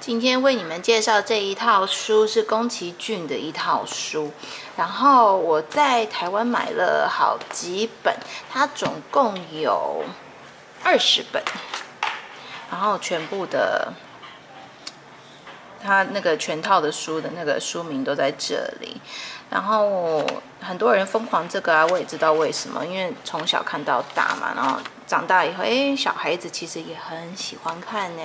今天为你们介绍这一套书是宫崎骏的一套书，然后我在台湾买了好几本，它总共有二十本，然后全部的，它那个全套的书的那个书名都在这里，然后很多人疯狂这个啊，我也知道为什么，因为从小看到大嘛，然后。长大以后，哎，小孩子其实也很喜欢看呢。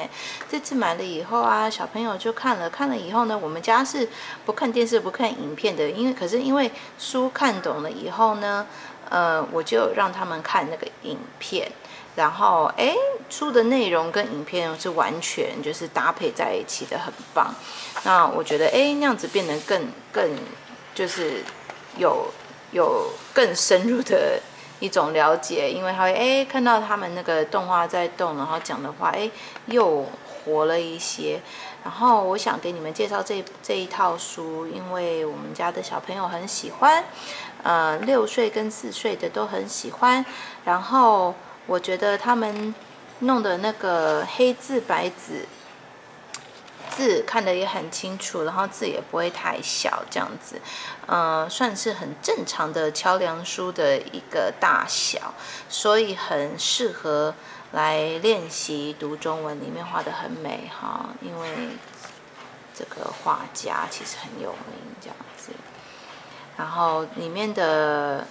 这次买了以后啊，小朋友就看了，看了以后呢，我们家是不看电视、不看影片的，因为可是因为书看懂了以后呢，呃，我就让他们看那个影片，然后哎，书的内容跟影片是完全就是搭配在一起的，很棒。那我觉得，哎，那样子变得更更就是有有更深入的。一种了解，因为他会哎看到他们那个动画在动，然后讲的话哎又活了一些。然后我想给你们介绍这这一套书，因为我们家的小朋友很喜欢，呃六岁跟四岁的都很喜欢。然后我觉得他们弄的那个黑字白纸。字看得也很清楚，然后字也不会太小，这样子，嗯，算是很正常的桥梁书的一个大小，所以很适合来练习读中文。里面画的很美哈，因为这个画家其实很有名，这样子，然后里面的。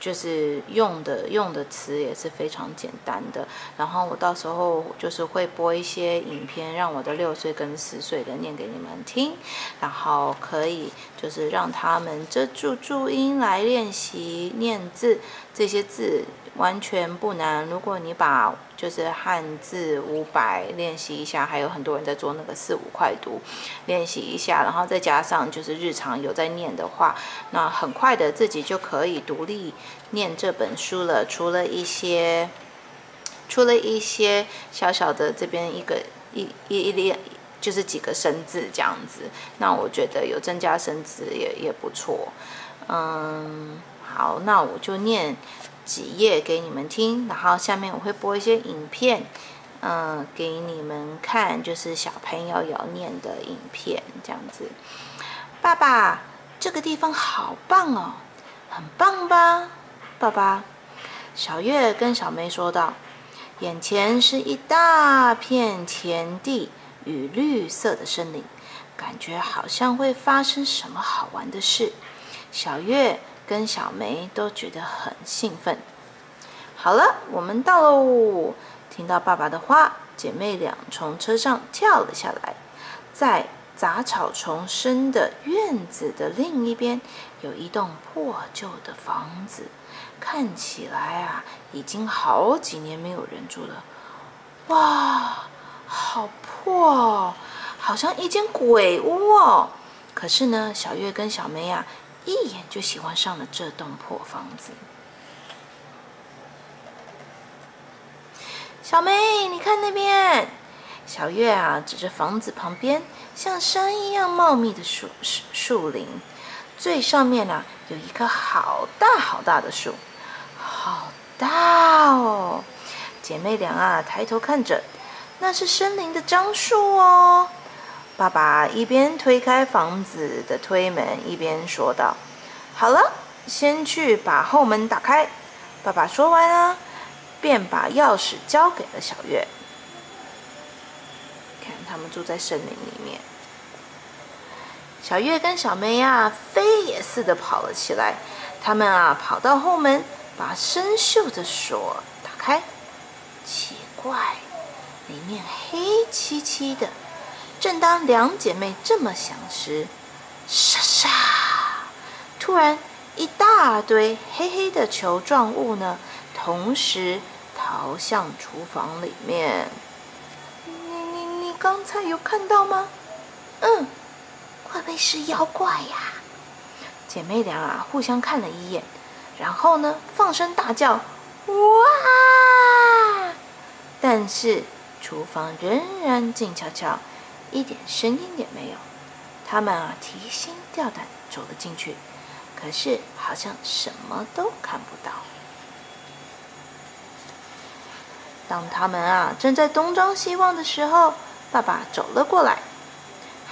就是用的用的词也是非常简单的，然后我到时候就是会播一些影片，让我的六岁跟十岁的念给你们听，然后可以就是让他们遮住注音来练习念字，这些字完全不难。如果你把就是汉字五百练习一下，还有很多人在做那个四五快读，练习一下，然后再加上就是日常有在念的话，那很快的自己就可以独立念这本书了。除了一些，除了一些小小的这边一个一一一列，就是几个生字这样子，那我觉得有增加生字也也不错。嗯，好，那我就念。几页给你们听，然后下面我会播一些影片，嗯，给你们看，就是小朋友要念的影片这样子。爸爸，这个地方好棒哦，很棒吧？爸爸，小月跟小梅说道：“眼前是一大片田地与绿色的森林，感觉好像会发生什么好玩的事。”小月。跟小梅都觉得很兴奋。好了，我们到喽！听到爸爸的话，姐妹俩从车上跳了下来。在杂草丛生的院子的另一边，有一栋破旧的房子，看起来啊，已经好几年没有人住了。哇，好破哦，好像一间鬼屋哦！可是呢，小月跟小梅呀。一眼就喜欢上了这栋破房子。小梅，你看那边，小月啊，指着房子旁边像山一样茂密的树树林，最上面啊有一棵好大好大的树，好大哦！姐妹俩啊抬头看着，那是森林的樟树哦。爸爸一边推开房子的推门，一边说道：“好了，先去把后门打开。”爸爸说完啊，便把钥匙交给了小月。看，他们住在森林里面。小月跟小梅呀，飞也似的跑了起来。他们啊，跑到后门，把生锈的锁打开。奇怪，里面黑漆漆的。正当两姐妹这么想时，沙沙！突然，一大堆黑黑的球状物呢，同时逃向厨房里面。你你你刚才有看到吗？嗯，会不会是妖怪呀？姐妹俩啊，互相看了一眼，然后呢，放声大叫：“哇！”但是厨房仍然静悄悄。一点声音也没有，他们啊提心吊胆走了进去，可是好像什么都看不到。当他们啊正在东张西望的时候，爸爸走了过来，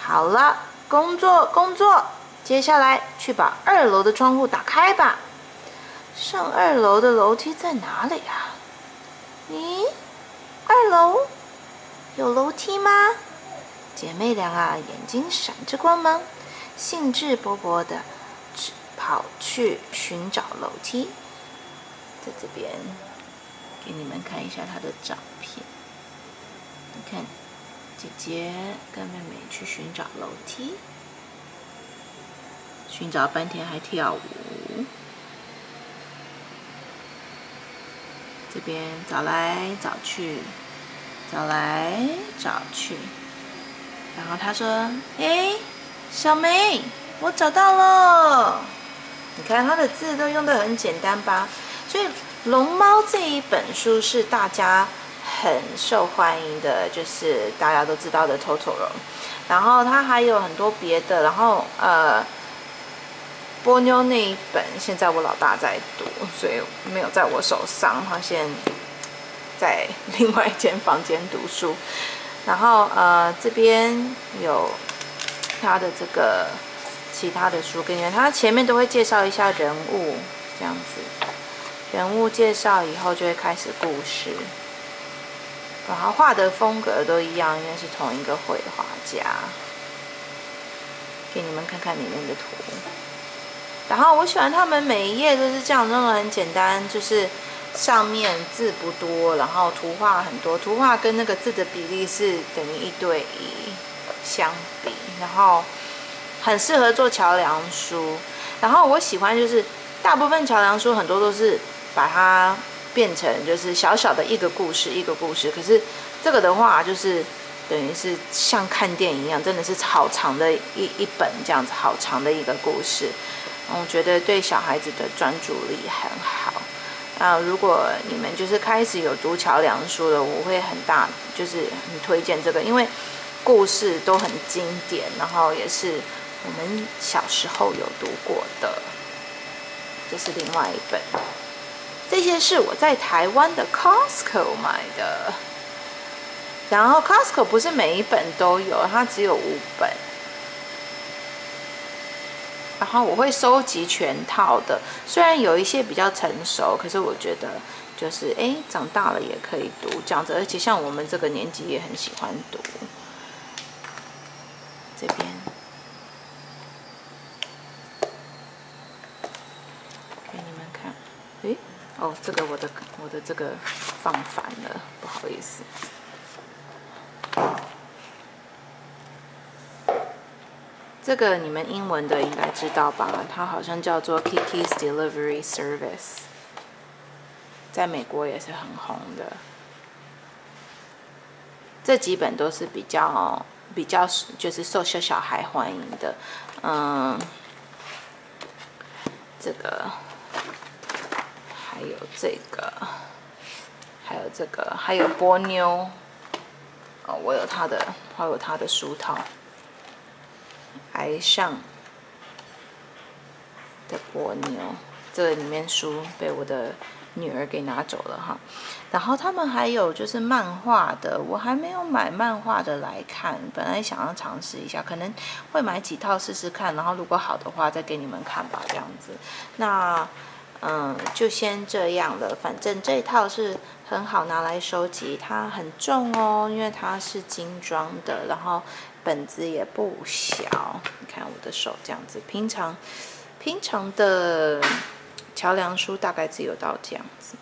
好了，工作工作，接下来去把二楼的窗户打开吧。上二楼的楼梯在哪里啊？咦，二楼有楼梯吗？姐妹俩啊，眼睛闪着光芒，兴致勃勃的跑去寻找楼梯。在这边，给你们看一下她的照片。你看，姐姐跟妹妹去寻找楼梯，寻找半天还跳舞。这边找来找去，找来找去。然后他说：“哎，小梅，我找到了。你看他的字都用的很简单吧？所以《龙猫》这一本书是大家很受欢迎的，就是大家都知道的《Totoro》。然后他还有很多别的。然后呃，波妞那一本现在我老大在读，所以没有在我手上。他现在另外一间房间读书。”然后呃，这边有他的这个其他的书，跟你他前面都会介绍一下人物，这样子，人物介绍以后就会开始故事。然后画的风格都一样，应该是同一个绘画家。给你们看看里面的图。然后我喜欢他们每一页都是这样，弄的很简单，就是。上面字不多，然后图画很多，图画跟那个字的比例是等于一对一相比，然后很适合做桥梁书。然后我喜欢就是大部分桥梁书很多都是把它变成就是小小的一个故事一个故事，可是这个的话就是等于是像看电影一样，真的是好长的一一本这样子，好长的一个故事。我觉得对小孩子的专注力很好。啊，如果你们就是开始有读桥梁书了，我会很大就是很推荐这个，因为故事都很经典，然后也是我们小时候有读过的。这是另外一本，这些是我在台湾的 Costco 买的，然后 Costco 不是每一本都有，它只有五本。然后我会收集全套的，虽然有一些比较成熟，可是我觉得就是哎，长大了也可以读这样子，而且像我们这个年纪也很喜欢读。这边给你们看，哎，哦，这个我的我的这个放反了，不好意思。这个你们英文的应该知道吧？它好像叫做 Kiki's Delivery Service，在美国也是很红的。这几本都是比较比较就是受小小孩欢迎的，嗯，这个还有这个，还有这个，还有波妞，哦，我有他的，我有他的书套。台上的蜗牛，这里面书被我的女儿给拿走了哈。然后他们还有就是漫画的，我还没有买漫画的来看，本来想要尝试一下，可能会买几套试试看，然后如果好的话再给你们看吧，这样子。那嗯，就先这样了，反正这一套是很好拿来收集，它很重哦，因为它是精装的，然后。本子也不小，你看我的手这样子。平常平常的桥梁书大概只有到这样子，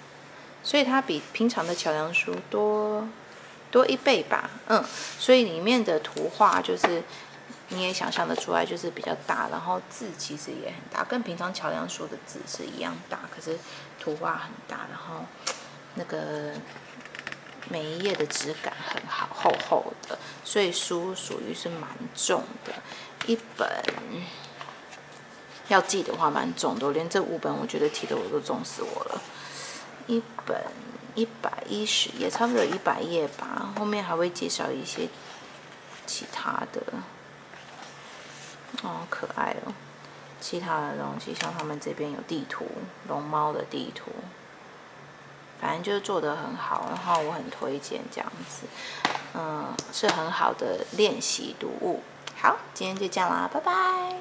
所以它比平常的桥梁书多多一倍吧。嗯，所以里面的图画就是你也想象得出来，就是比较大，然后字其实也很大，跟平常桥梁书的字是一样大，可是图画很大，然后那个。每一页的质感很好，厚厚的，所以书属于是蛮重的。一本要记的话蛮重的，连这五本我觉得提的我都重死我了。一本一百一十页，差不多有一百页吧。后面还会介绍一些其他的，哦，可爱哦。其他的东西，像他们这边有地图，龙猫的地图。就是做的很好，然后我很推荐这样子，嗯，是很好的练习读物。好，今天就这样啦，拜拜。